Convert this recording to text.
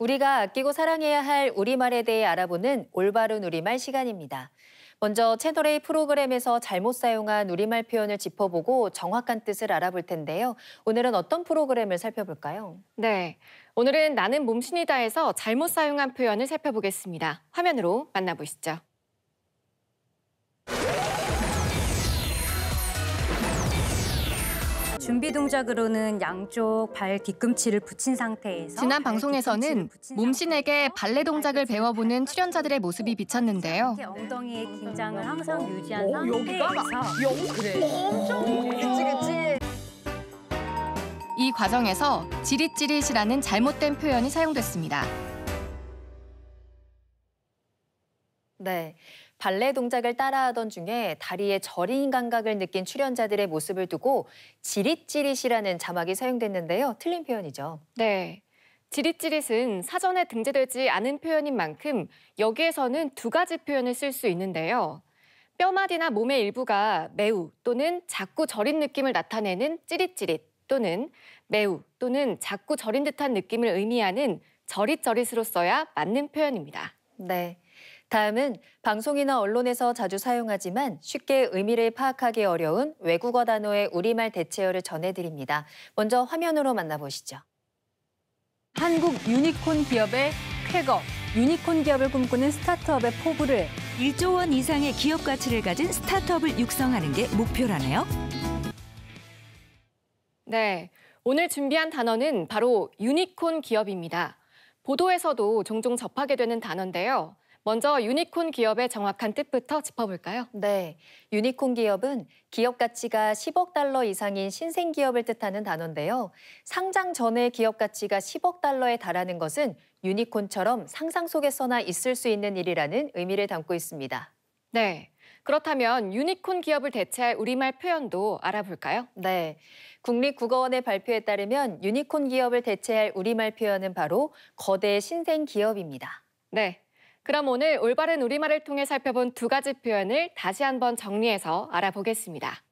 우리가 아끼고 사랑해야 할 우리말에 대해 알아보는 올바른 우리말 시간입니다. 먼저 채널A 프로그램에서 잘못 사용한 우리말 표현을 짚어보고 정확한 뜻을 알아볼 텐데요. 오늘은 어떤 프로그램을 살펴볼까요? 네, 오늘은 나는 몸신이다에서 잘못 사용한 표현을 살펴보겠습니다. 화면으로 만나보시죠. 준비 동작으로는 양쪽 발 뒤꿈치를 붙인 상태에서 지난 발 방송에서는 몸신에게 발레 동작을 배워보는 발 출연자들의 모습이 비쳤는데요. 엉덩이의 긴장을 항상 유지한 어, 여기가 상태에서 영 그래. 엄청 그치 그치. 이 과정에서 지릿지릿이라는 잘못된 표현이 사용됐습니다. 네. 발레 동작을 따라하던 중에 다리에 저린 감각을 느낀 출연자들의 모습을 두고 지릿지릿이라는 자막이 사용됐는데요. 틀린 표현이죠. 네, 지릿지릿은 사전에 등재되지 않은 표현인 만큼 여기에서는 두 가지 표현을 쓸 수 있는데요. 뼈마디나 몸의 일부가 매우 또는 자꾸 저린 느낌을 나타내는 찌릿찌릿 또는 매우 또는 자꾸 저린 듯한 느낌을 의미하는 저릿저릿으로 써야 맞는 표현입니다. 네. 다음은 방송이나 언론에서 자주 사용하지만 쉽게 의미를 파악하기 어려운 외국어 단어의 우리말 대체어를 전해드립니다. 먼저 화면으로 만나보시죠. 한국 유니콘 기업의 쾌거, 유니콘 기업을 꿈꾸는 스타트업의 포부를 1조 원 이상의 기업 가치를 가진 스타트업을 육성하는 게 목표라네요. 네, 오늘 준비한 단어는 바로 유니콘 기업입니다. 보도에서도 종종 접하게 되는 단어인데요. 먼저 유니콘 기업의 정확한 뜻부터 짚어볼까요? 네, 유니콘 기업은 기업 가치가 10억 달러 이상인 신생 기업을 뜻하는 단어인데요. 상장 전에 기업 가치가 10억 달러에 달하는 것은 유니콘처럼 상상 속에서나 있을 수 있는 일이라는 의미를 담고 있습니다. 네, 그렇다면 유니콘 기업을 대체할 우리말 표현도 알아볼까요? 네, 국립국어원의 발표에 따르면 유니콘 기업을 대체할 우리말 표현은 바로 거대 신생 기업입니다. 네, 그럼 오늘 올바른 우리말을 통해 살펴본 두 가지 표현을 다시 한번 정리해서 알아보겠습니다.